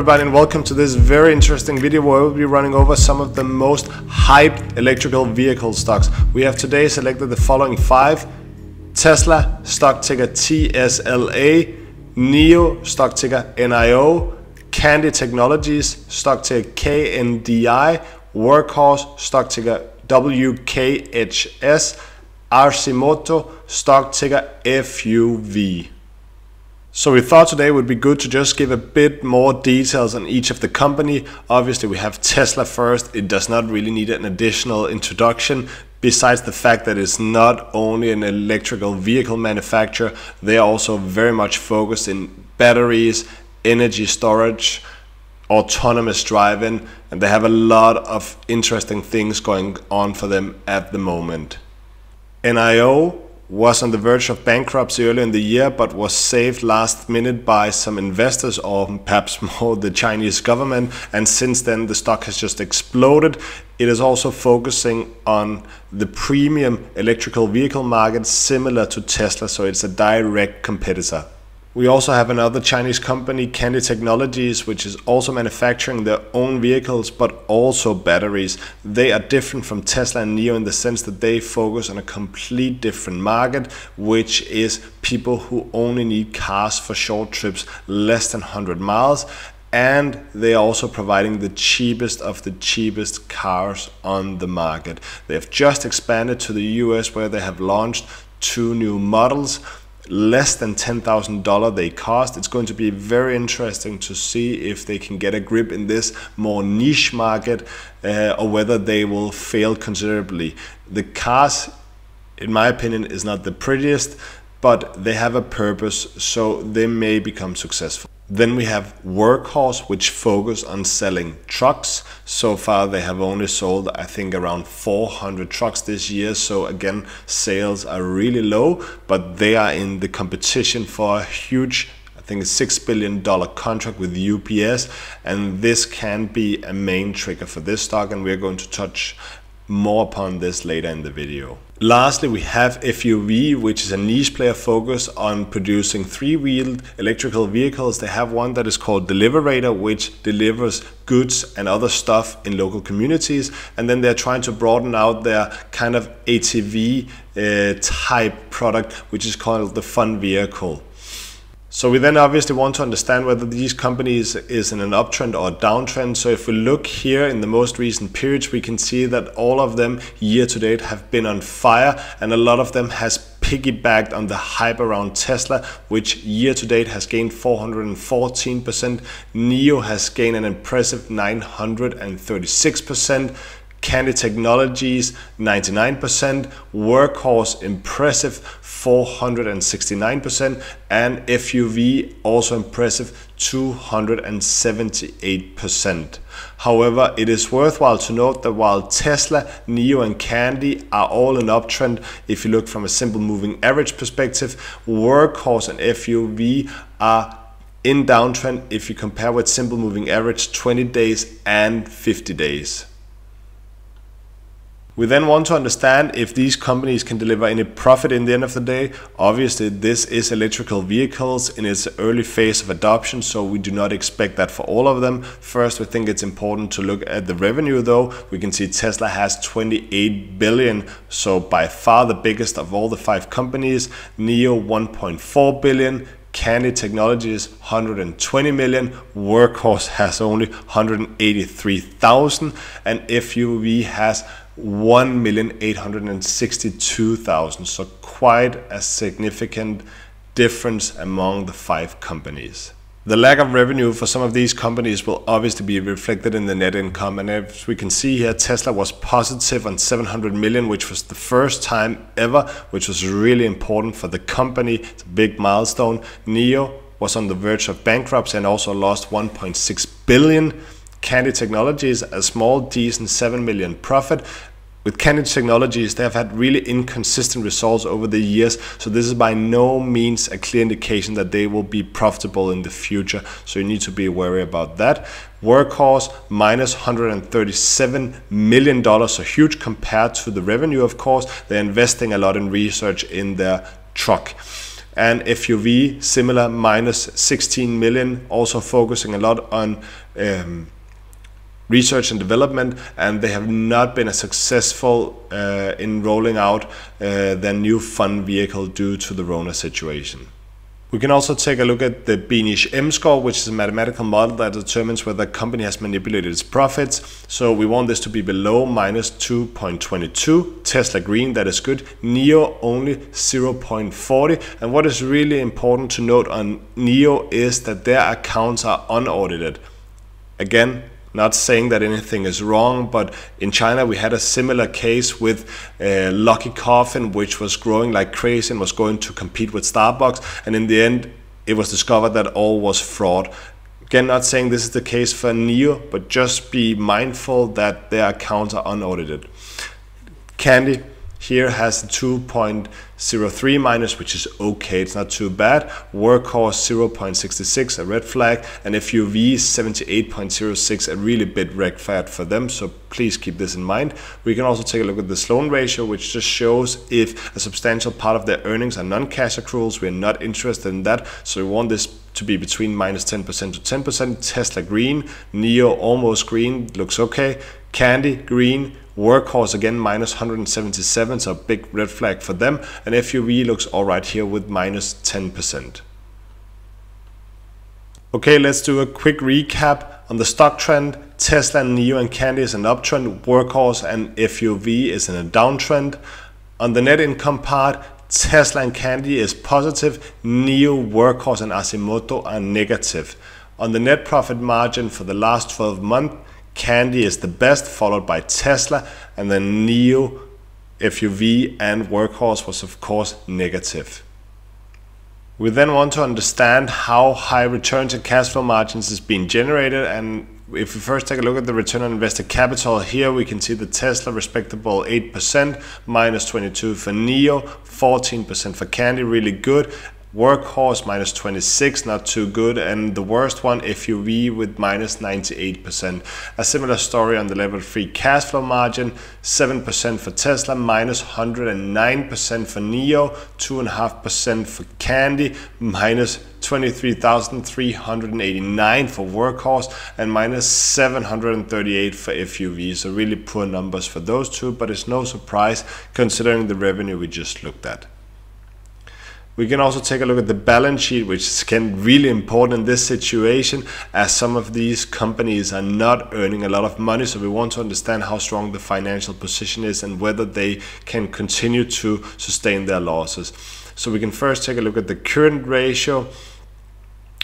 Everybody and welcome to this very interesting video where we'll be running over some of the most hyped electrical vehicle stocks. We have today selected the following five. Tesla, stock ticker TSLA, NIO, stock ticker NIO, Kandi Technologies, stock ticker KNDI, Workhorse, stock ticker WKHS, Arcimoto, stock ticker FUV. So we thought today would be good to just give a bit more details on each of the company. Obviously we have Tesla first. It does not really need an additional introduction besides the fact that it's not only an electrical vehicle manufacturer, they are also very much focused in batteries, energy storage, autonomous driving, and they have a lot of interesting things going on for them at the moment. NIO was on the verge of bankruptcy earlier in the year but was saved last minute by some investors or perhaps more the Chinese government and since then the stock has just exploded. It is also focusing on the premium electrical vehicle market similar to Tesla so it's a direct competitor. We also have another Chinese company, Kandi Technologies, which is also manufacturing their own vehicles but also batteries. They are different from Tesla and NIO in the sense that they focus on a complete different market, which is people who only need cars for short trips less than 100 miles. And they are also providing the cheapest of the cheapest cars on the market. They have just expanded to the US where they have launched two new models less than $10,000 they cost. It's going to be very interesting to see if they can get a grip in this more niche market uh, or whether they will fail considerably. The cars, in my opinion, is not the prettiest, but they have a purpose, so they may become successful. Then we have Workhorse, which focus on selling trucks. So far, they have only sold, I think, around 400 trucks this year. So again, sales are really low, but they are in the competition for a huge I think a $6 billion contract with UPS, and this can be a main trigger for this stock, and we're going to touch more upon this later in the video. Lastly, we have FUV, which is a niche player focused on producing three-wheeled electrical vehicles. They have one that is called Deliverator, which delivers goods and other stuff in local communities. And then they're trying to broaden out their kind of ATV uh, type product, which is called the Fun Vehicle. So we then obviously want to understand whether these companies is in an uptrend or downtrend. So if we look here in the most recent periods, we can see that all of them year to date have been on fire and a lot of them has piggybacked on the hype around Tesla, which year to date has gained 414%. NIO has gained an impressive 936%. Kandi Technologies 99%, Workhorse impressive 469%, and FUV also impressive 278%. However, it is worthwhile to note that while Tesla, NIO, and Kandi are all in uptrend, if you look from a simple moving average perspective, Workhorse and FUV are in downtrend if you compare with simple moving average 20 days and 50 days. We then want to understand if these companies can deliver any profit in the end of the day. Obviously, this is electrical vehicles in its early phase of adoption, so we do not expect that for all of them. First, we think it's important to look at the revenue though. We can see Tesla has 28 billion, so by far the biggest of all the five companies. NIO 1.4 billion, Kandi Technologies 120 million, Workhorse has only 183,000, and FUV has 1,862,000. So quite a significant difference among the five companies. The lack of revenue for some of these companies will obviously be reflected in the net income. And as we can see here, Tesla was positive on 700 million, which was the first time ever, which was really important for the company. It's a big milestone. NIO was on the verge of bankruptcy and also lost 1.6 billion. Kandi Technologies, a small, decent 7 million profit, with Kandi Technologies, they have had really inconsistent results over the years, so this is by no means a clear indication that they will be profitable in the future, so you need to be wary about that. Workhorse minus $137 million, so huge compared to the revenue, of course. They're investing a lot in research in their truck. and FUV similar minus 16 million, also focusing a lot on um, research and development, and they have not been as successful uh, in rolling out uh, their new Fun vehicle due to the Rona situation. We can also take a look at the Beneish M-score, which is a mathematical model that determines whether a company has manipulated its profits. So we want this to be below minus 2.22. Tesla green, that is good. NIO only 0.40. And what is really important to note on NIO is that their accounts are unaudited. Again, not saying that anything is wrong, but in China we had a similar case with uh, Luckin Coffee, which was growing like crazy and was going to compete with Starbucks. And in the end, it was discovered that all was fraud. Again, not saying this is the case for NIO, but just be mindful that their accounts are unaudited. Kandi, here has 2.03 minus, which is okay, it's not too bad. Workhorse 0.66, a red flag, and FUV 78.06, a really big red flag for them, so please keep this in mind. We can also take a look at the Sloan ratio, which just shows if a substantial part of their earnings are non-cash accruals. We're not interested in that, so we want this to be between minus 10% to 10%. Tesla green, NIO almost green, looks okay. Kandi green, Workhorse again minus 177, so a big red flag for them. And FUV looks alright here with minus 10%. Okay, let's do a quick recap on the stock trend. Tesla, NIO and Kandi is an uptrend. Workhorse and FUV is in a downtrend. On the net income part, Tesla and Kandi is positive. NIO, Workhorse and Arcimoto are negative. On the net profit margin for the last 12 months, Kandi is the best, followed by Tesla, and then NIO, FUV, and Workhorse was of course negative. We then want to understand how high returns and cash flow margins is being generated and if we first take a look at the return on invested capital here we can see the Tesla respectable 8% minus 22 for NIO, 14% for Kandi really good Workhorse minus 26, not too good. And the worst one, FUV with minus 98%. A similar story on the level 3 cash flow margin, 7% for Tesla, minus 109% for NIO, 2.5% for Kandi, minus 23,389 for Workhorse and minus 738 for FUV. So really poor numbers for those two, but it's no surprise considering the revenue we just looked at. We can also take a look at the balance sheet, which is again really important in this situation as some of these companies are not earning a lot of money. So we want to understand how strong the financial position is and whether they can continue to sustain their losses. So we can first take a look at the current ratio.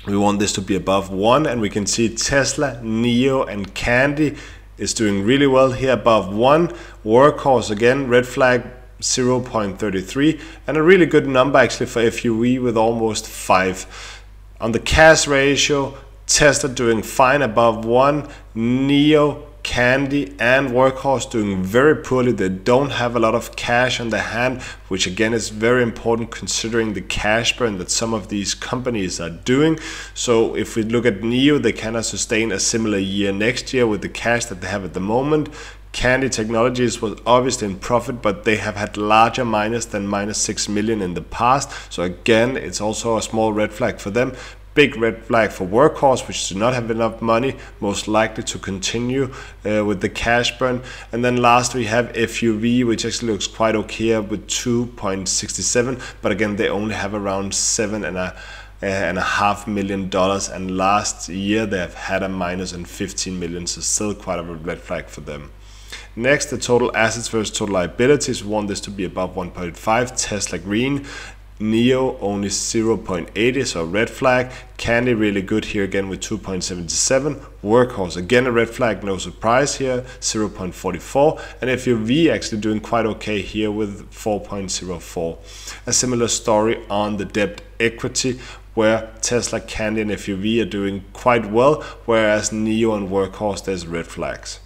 We want this to be above one and we can see Tesla, NIO and Kandi is doing really well here above one. Workhorse again, red flag 0.33 and a really good number actually for FUV with almost 5. On the cash ratio, Tesla doing fine above 1, NIO, Kandi and Workhorse doing very poorly. They don't have a lot of cash on their hand, which again is very important considering the cash burn that some of these companies are doing. So if we look at NIO, they cannot sustain a similar year next year with the cash that they have at the moment. Kandi Technologies was obviously in profit, but they have had larger minus than minus 6 million in the past. So again, it's also a small red flag for them. Big red flag for Workhorse, which do not have enough money, most likely to continue uh, with the cash burn. And then last we have FUV, which actually looks quite okay with 2.67, but again, they only have around seven and a and a half million dollars and last year they have had a minus in 15 million so still quite a red flag for them Next, the total assets versus total liabilities. We want this to be above 1.5. Tesla green. NIO only 0.80, so red flag. Kandi really good here again with 2.77. Workhorse again a red flag, no surprise here, 0.44. And FUV actually doing quite okay here with 4.04. A similar story on the debt equity where Tesla, Kandi and FUV are doing quite well, whereas NIO and Workhorse there's red flags.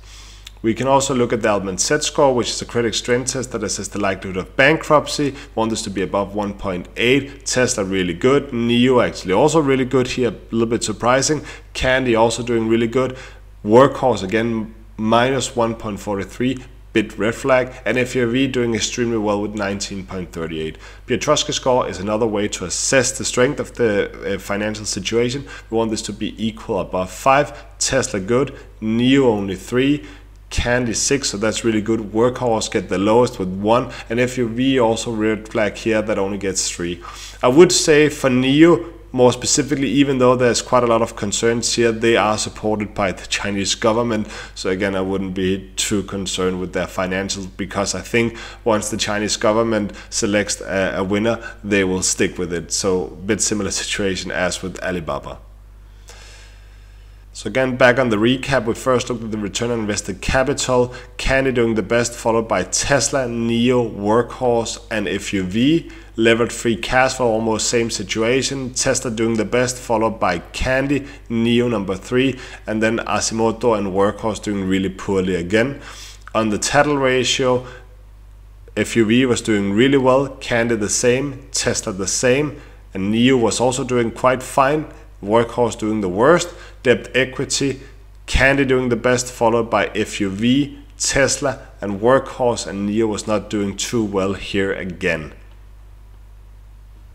We can also look at the Altman Z score, which is a credit strength test that assesses the likelihood of bankruptcy. Want this to be above 1.8. Tesla really good. NIO actually also really good here, a little bit surprising. Kandi also doing really good. Workhorse again minus 1.43. bit red flag, and FUV doing extremely well with 19.38. Piotroski score is another way to assess the strength of the uh, financial situation. We want this to be equal above 5, Tesla good, NIO only 3, Kandi 6, so that's really good. Workhorse get the lowest with 1, and FUV also red flag here that only gets 3. I would say for NIO, more specifically, even though there's quite a lot of concerns here, they are supported by the Chinese government. So again, I wouldn't be too concerned with their financials because I think once the Chinese government selects a, a winner, they will stick with it. So bit similar situation as with Alibaba. So again, back on the recap, we first looked at the return on invested capital, Kandi doing the best, followed by Tesla, NIO, Workhorse, and FUV. Levered free cash flow, almost same situation. Tesla doing the best, followed by Kandi, NIO number three, and then Arcimoto and Workhorse doing really poorly again. On the Tattle ratio, FUV was doing really well, Kandi the same, Tesla the same, and NIO was also doing quite fine. Workhorse doing the worst, debt equity, Kandi doing the best, followed by FUV, Tesla, and Workhorse, and NIO was not doing too well here again.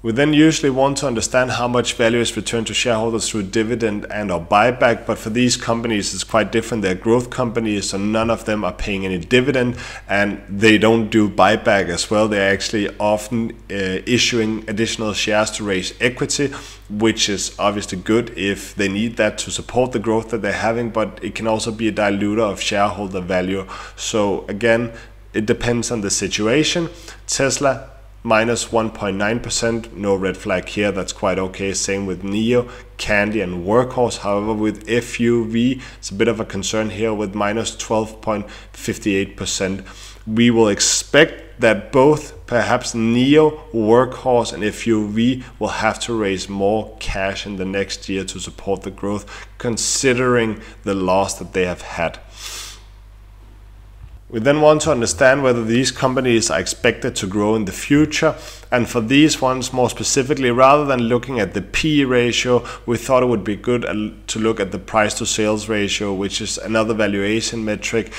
We then usually want to understand how much value is returned to shareholders through dividend and or buyback, but for these companies it's quite different. They're growth companies, so none of them are paying any dividend and they don't do buyback as well. They're actually often uh, issuing additional shares to raise equity, which is obviously good if they need that to support the growth that they're having, but it can also be a diluter of shareholder value. So again, it depends on the situation. Tesla minus 1.9%. No red flag here. That's quite okay. Same with NIO, Kandi, and Workhorse. However, with FUV, it's a bit of a concern here with minus 12.58%. We will expect that both perhaps NIO, Workhorse, and FUV will have to raise more cash in the next year to support the growth, considering the loss that they have had. We then want to understand whether these companies are expected to grow in the future. And for these ones more specifically, rather than looking at the P ratio, we thought it would be good uh, to look at the price to sales ratio, which is another valuation metric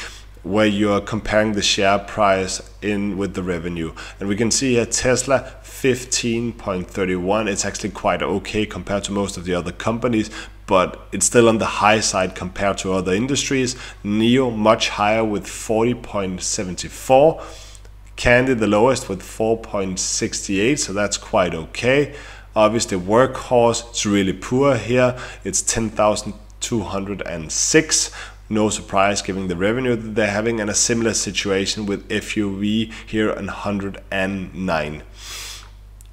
where you are comparing the share price in with the revenue. And we can see here Tesla 15.31. It's actually quite okay compared to most of the other companies, but it's still on the high side compared to other industries. NIO much higher with 40.74. Kandi the lowest with 4.68, so that's quite okay. Obviously, Workhorse it's really poor here. It's 10,206. No surprise given the revenue that they're having, and a similar situation with FUV here on 109.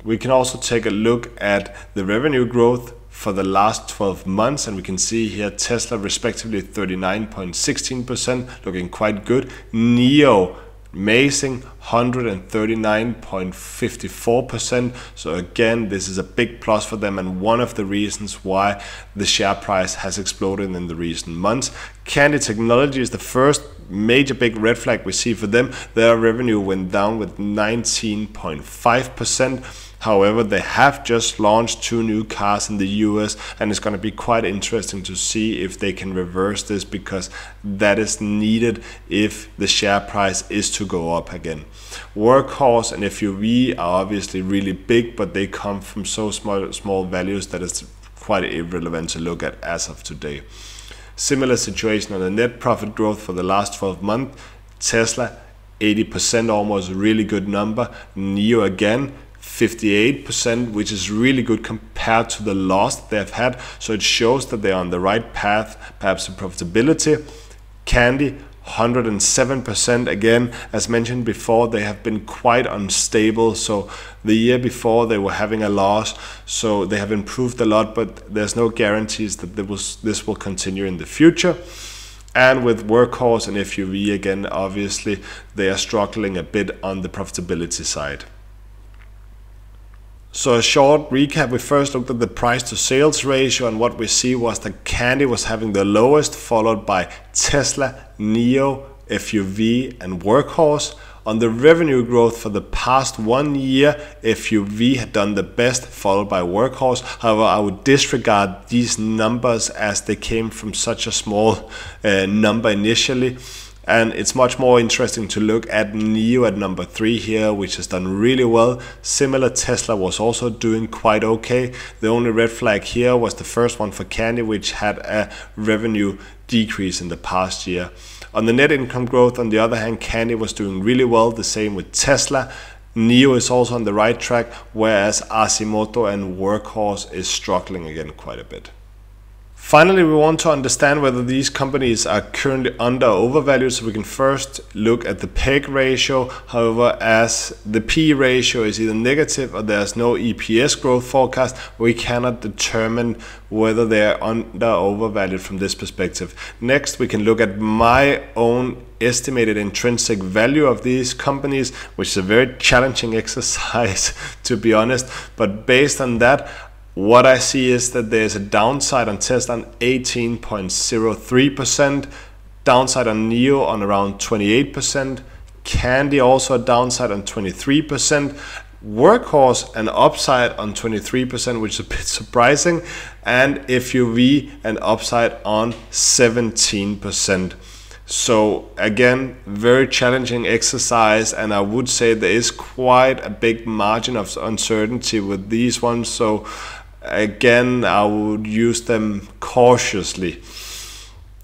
We can also take a look at the revenue growth for the last 12 months and we can see here Tesla respectively 39.16% looking quite good. NIO amazing 139.54% so again this is a big plus for them and one of the reasons why the share price has exploded in the recent months. Kandi technology is the first major big red flag we see for them. Their revenue went down with 19.5% However, they have just launched two new cars in the US, and it's going to be quite interesting to see if they can reverse this because that is needed if the share price is to go up again. Workhorse and FUV are obviously really big, but they come from so small, small values that it's quite irrelevant to look at as of today. Similar situation on the net profit growth for the last 12 months. Tesla 80% almost a really good number. NIO again 58%, which is really good compared to the loss they've had. So it shows that they're on the right path, perhaps to profitability. Kandi, 107% again. As mentioned before they have been quite unstable. So the year before they were having a loss. So they have improved a lot but there's no guarantees that this will continue in the future. And with workhorse and FUV again obviously they are struggling a bit on the profitability side so a short recap, we first looked at the price to sales ratio and what we see was that Kandi was having the lowest followed by Tesla, NIO, FUV and Workhorse. On the revenue growth for the past one year, FUV had done the best, followed by Workhorse. However, I would disregard these numbers as they came from such a small uh, number initially. And it's much more interesting to look at NIO at number three here, which has done really well. Similar, Tesla was also doing quite okay. The only red flag here was the first one for Kandi, which had a revenue decrease in the past year. On the net income growth, on the other hand, Kandi was doing really well, the same with Tesla. NIO is also on the right track, whereas Arcimoto and Workhorse is struggling again quite a bit. Finally, we want to understand whether these companies are currently under or overvalued. So we can first look at the PEG ratio. However, as the P ratio is either negative or there's no EPS growth forecast, we cannot determine whether they're under or overvalued from this perspective. Next, we can look at my own estimated intrinsic value of these companies, which is a very challenging exercise to be honest. But based on that, what I see is that there's a downside on Tesla on 18.03%, downside on NIO on around 28%, Kandi also a downside on 23%, Workhorse an upside on 23%, which is a bit surprising, and FUV an upside on 17%. So again, very challenging exercise, and I would say there is quite a big margin of uncertainty with these ones. So again, I would use them cautiously.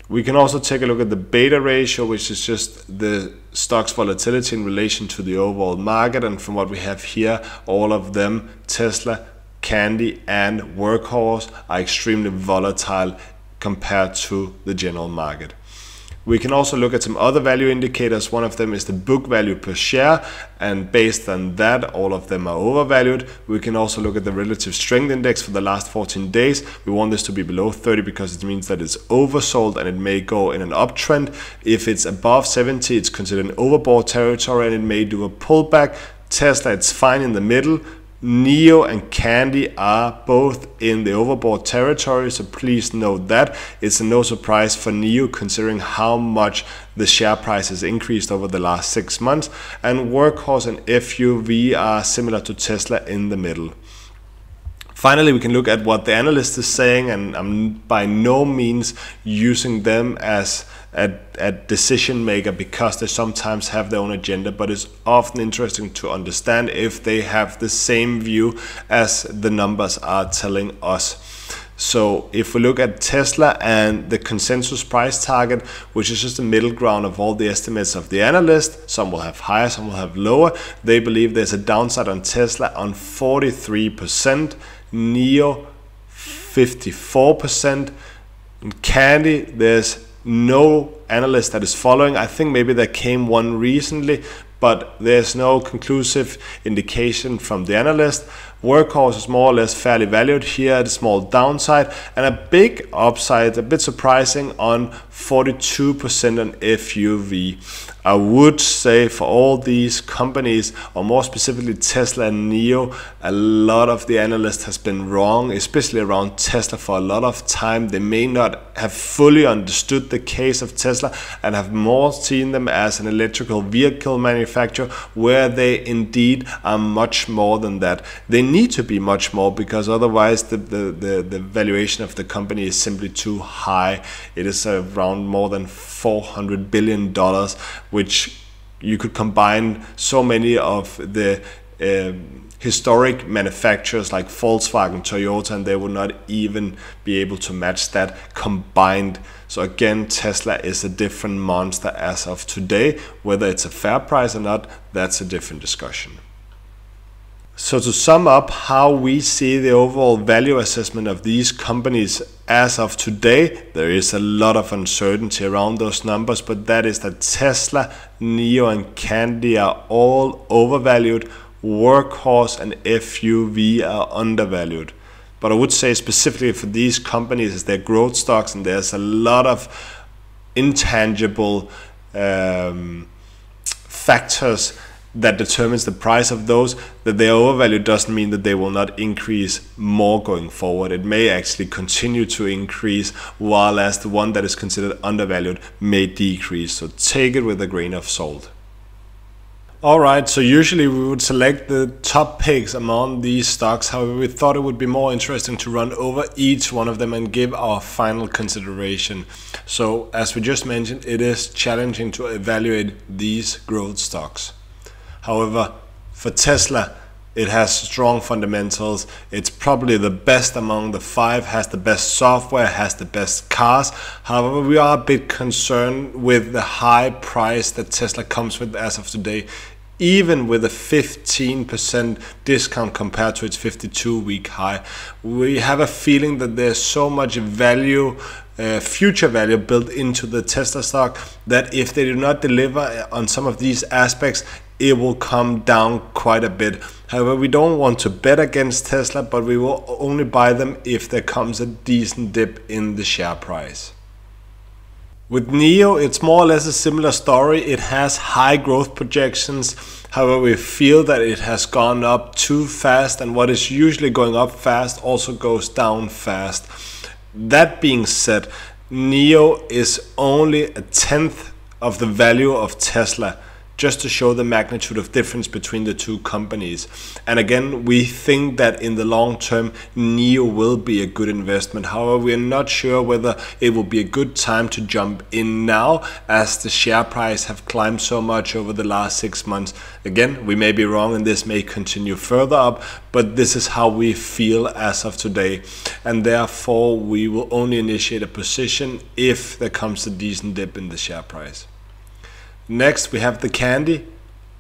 We can also take a look at the beta ratio, which is just the stock's volatility in relation to the overall market. And from what we have here, all of them, Tesla, Kandi, and Workhorse, are extremely volatile compared to the general market. We can also look at some other value indicators. One of them is the book value per share, and based on that, all of them are overvalued. We can also look at the relative strength index for the last 14 days. We want this to be below 30 because it means that it's oversold and it may go in an uptrend. If it's above 70, it's considered an overbought territory and it may do a pullback. Tesla, it's fine in the middle. NIO and Kandi are both in the overbought territory, so please note that. It's no surprise for NIO considering how much the share price has increased over the last six months, and Workhorse and FUV are similar to Tesla in the middle. Finally, we can look at what the analyst is saying, and I'm by no means using them as a, a, decision maker because they sometimes have their own agenda, but it's often interesting to understand if they have the same view as the numbers are telling us. So if we look at Tesla and the consensus price target, which is just the middle ground of all the estimates of the analyst, some will have higher, some will have lower. They believe there's a downside on Tesla on 43%. NIO 54%. and Kandi, there's no analyst that is following. I think maybe there came one recently, but there's no conclusive indication from the analyst. Workhorse is more or less fairly valued here at a small downside and a big upside, a bit surprising on 42% on FUV. I would say for all these companies, or more specifically Tesla and NIO, a lot of the analysts has been wrong, especially around Tesla for a lot of time. They may not have fully understood the case of Tesla and have more seen them as an electrical vehicle manufacturer, where they indeed are much more than that. They need to be much more because otherwise the, the, the, the valuation of the company is simply too high. It is around more than 400 billion dollars which you could combine so many of the um, historic manufacturers like Volkswagen, Toyota, and they would not even be able to match that combined. So again, Tesla is a different monster as of today. Whether it's a fair price or not, that's a different discussion. So to sum up how we see the overall value assessment of these companies as of today, there is a lot of uncertainty around those numbers, but that is that Tesla, NIO and Kandi are all overvalued, Workhorse and FUV are undervalued. But I would say specifically for these companies is their growth stocks and there's a lot of intangible um, factors that determines the price of those that they are overvalued doesn't mean that they will not increase more going forward it may actually continue to increase while as the one that is considered undervalued may decrease so take it with a grain of salt Alright, so usually we would select the top picks among these stocks, however we thought it would be more interesting to run over each one of them and give our final consideration. So as we just mentioned, it is challenging to evaluate these growth stocks. However, for Tesla, it has strong fundamentals. It's probably the best among the five, has the best software, has the best cars. However, we are a bit concerned with the high price that Tesla comes with as of today, even with a 15% discount compared to its 52 week high. We have a feeling that there's so much value uh, future value built into the Tesla stock that if they do not deliver on some of these aspects, it will come down quite a bit. However, we don't want to bet against Tesla, but we will only buy them if there comes a decent dip in the share price. With NIO, it's more or less a similar story. It has high growth projections. However, we feel that it has gone up too fast, and what is usually going up fast also goes down fast. That being said, NIO is only a tenth of the value of Tesla just to show the magnitude of difference between the two companies. And again, we think that in the long term, NIO will be a good investment. However, we are not sure whether it will be a good time to jump in now as the share price have climbed so much over the last six months. Again, we may be wrong and this may continue further up, but this is how we feel as of today. And therefore, we will only initiate a position if there comes a decent dip in the share price. Next, we have the Kandi,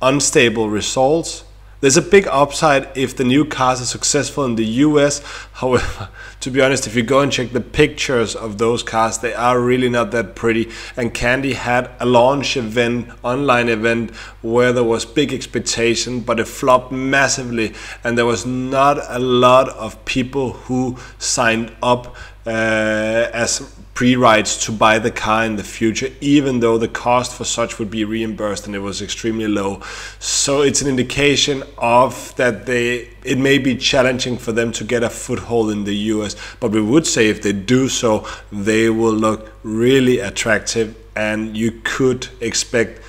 unstable results. There's a big upside if the new cars are successful in the US. However, to be honest, if you go and check the pictures of those cars, they are really not that pretty. And Kandi had a launch event, online event, where there was big expectation, but it flopped massively. And there was not a lot of people who signed up Uh, as pre-rights to buy the car in the future, even though the cost for such would be reimbursed and it was extremely low. So it's an indication of that they it may be challenging for them to get a foothold in the US, but we would say if they do so, they will look really attractive and you could expect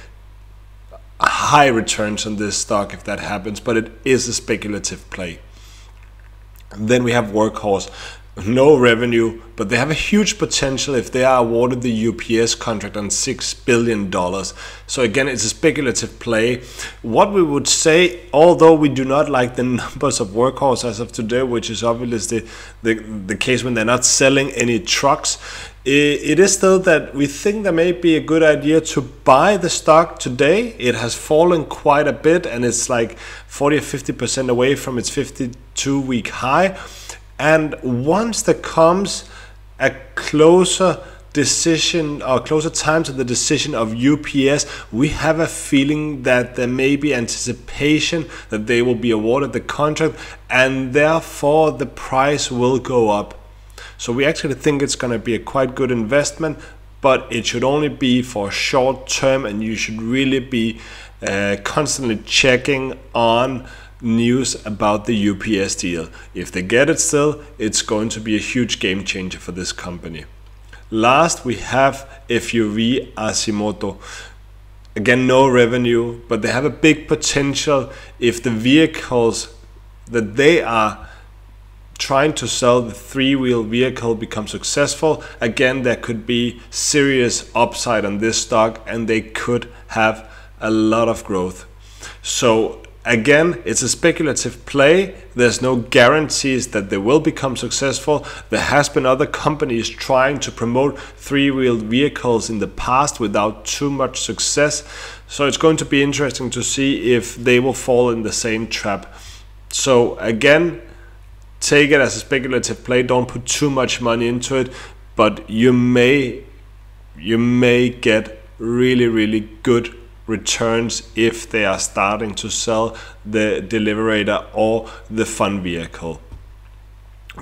high returns on this stock if that happens, but it is a speculative play. then we have Workhorse no revenue, but they have a huge potential if they are awarded the UPS contract on $6 billion. So again, it's a speculative play. What we would say, although we do not like the numbers of workhorse as of today, which is obviously the, the, the case when they're not selling any trucks, it is still that we think there may be a good idea to buy the stock today. It has fallen quite a bit and it's like 40 or 50% away from its 52 week high. And once there comes a closer decision or closer time to the decision of UPS, we have a feeling that there may be anticipation that they will be awarded the contract and therefore the price will go up. So we actually think it's going to be a quite good investment, but it should only be for short term and you should really be uh, constantly checking on news about the UPS deal. If they get it still, it's going to be a huge game changer for this company. Last, we have FUV Arcimoto. Again, no revenue, but they have a big potential if the vehicles that they are trying to sell the three-wheel vehicle become successful again there could be serious upside on this stock and they could have a lot of growth so Again, it's a speculative play. There's no guarantees that they will become successful. There has been other companies trying to promote three-wheeled vehicles in the past without too much success. So it's going to be interesting to see if they will fall in the same trap. So again, take it as a speculative play. Don't put too much money into it, but you may you may get really really good returns if they are starting to sell the Deliverator or the Fun vehicle.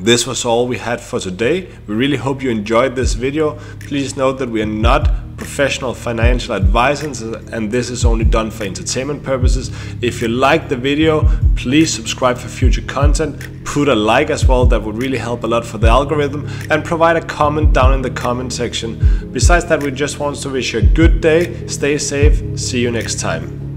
This was all we had for today. We really hope you enjoyed this video. Please note that we are not professional financial advisors and this is only done for entertainment purposes. If you like the video, please subscribe for future content. Put a like as well, that would really help a lot for the algorithm and provide a comment down in the comment section. Besides that, we just want to wish you a good day, stay safe, see you next time.